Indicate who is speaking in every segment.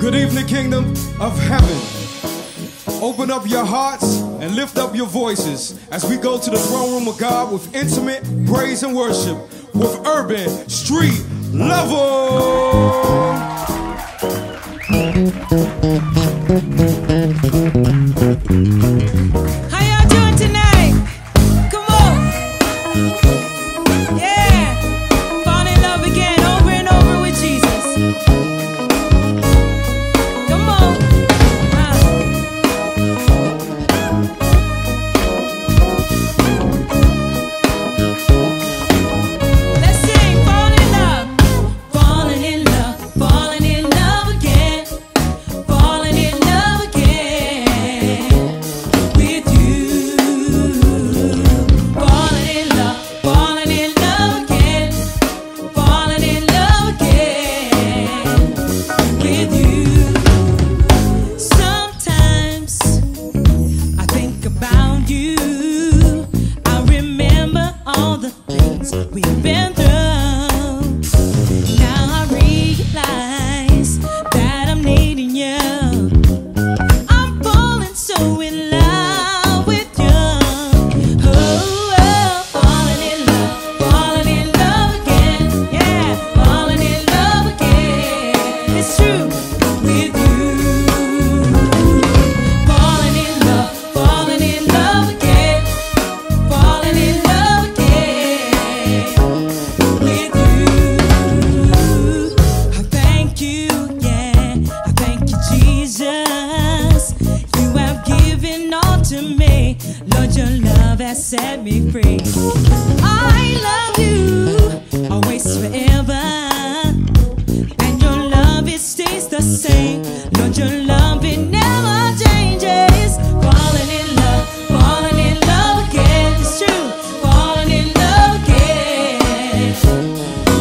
Speaker 1: Good evening, Kingdom of Heaven. Open up your hearts and lift up your voices as we go to the throne room of God with intimate praise and worship with urban street level.
Speaker 2: We've been your love has set me free. I love you, always, forever. And your love, it stays the same. Lord, your love, it never changes. Falling in love, falling in love again. It's true, falling in love again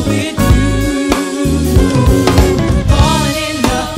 Speaker 2: with you. Falling in love,